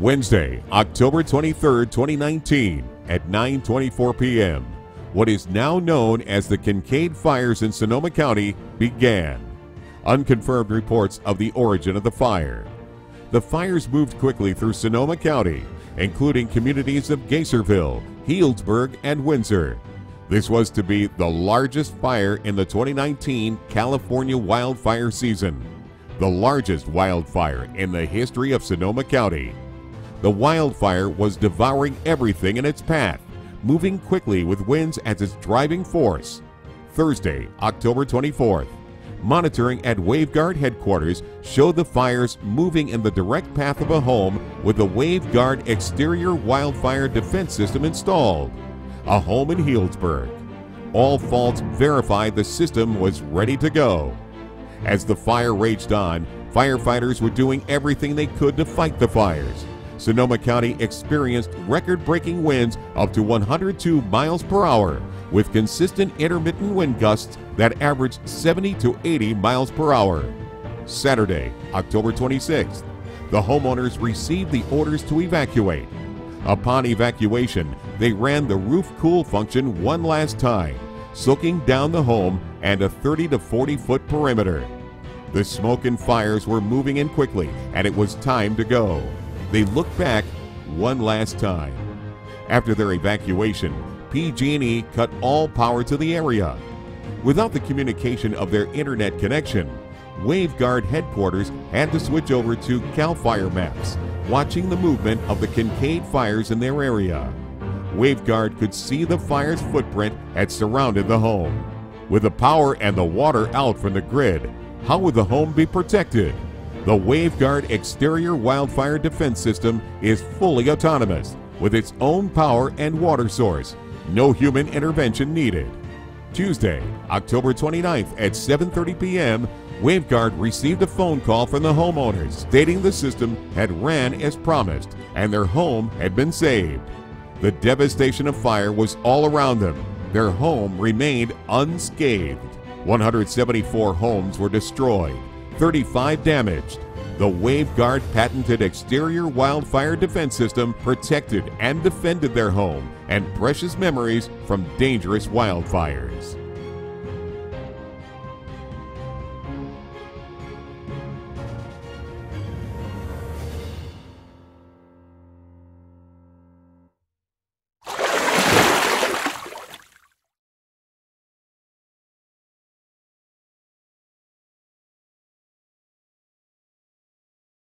Wednesday, October 23, 2019 at 9:24 p.m. What is now known as the Kincade fires in Sonoma County began. Unconfirmed reports of the origin of the fire. The fires moved quickly through Sonoma County, including communities of Geyserville, Healdsburg, and Windsor. This was to be the largest fire in the 2019 California wildfire season, the largest wildfire in the history of Sonoma County. The wildfire was devouring everything in its path, moving quickly with winds as its driving force. Thursday, October 24th, monitoring at WaveGuard headquarters showed the fires moving in the direct path of a home with the WaveGuard exterior wildfire defense system installed. A home in Healdsburg. All faults verified the system was ready to go. As the fire raged on, firefighters were doing everything they could to fight the fires. Sonoma County experienced record breaking winds up to 102 miles per hour, with consistent intermittent wind gusts that averaged 70 to 80 miles per hour. Saturday, October 26th, the homeowners received the orders to evacuate. Upon evacuation, they ran the roof cool function one last time, soaking down the home and a 30 to 40 foot perimeter. The smoke and fires were moving in quickly, and it was time to go. They looked back one last time. After their evacuation, PG&E cut all power to the area. Without the communication of their internet connection, WaveGuard headquarters had to switch over to CAL FIRE maps, watching the movement of the Kincade fires in their area. WaveGuard could see the fire's footprint had surrounded the home. With the power and the water out from the grid, how would the home be protected? The WaveGuard exterior wildfire defense system is fully autonomous with its own power and water source. No human intervention needed. Tuesday, October 29th at 7:30 p.m., WaveGuard received a phone call from the homeowners stating the system had ran as promised and their home had been saved. The devastation of fire was all around them. Their home remained unscathed. 174 homes were destroyed, 35 damaged. The WaveGuard patented exterior wildfire defense system protected and defended their home and precious memories from dangerous wildfires.